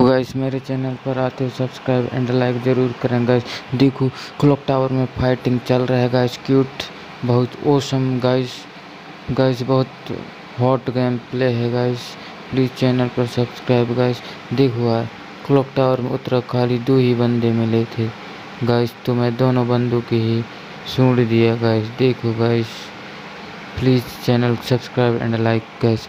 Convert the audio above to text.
तो गाइस मेरे चैनल पर आते हो सब्सक्राइब एंड लाइक ज़रूर करें गाइस देखो क्लॉक टावर में फाइटिंग चल रहा है गाइस क्यूट बहुत ओसम गाइस गाइस बहुत हॉट गेम प्ले है गाइस प्लीज़ चैनल पर सब्सक्राइब गाइस देखो यार क्लॉक टावर में उतरा, खाली दो ही बंदे मिले थे। गाइस तो मैं दोनों बंदों की ही सूंड दिया गाइस देखो guys please channel subscribe and like guys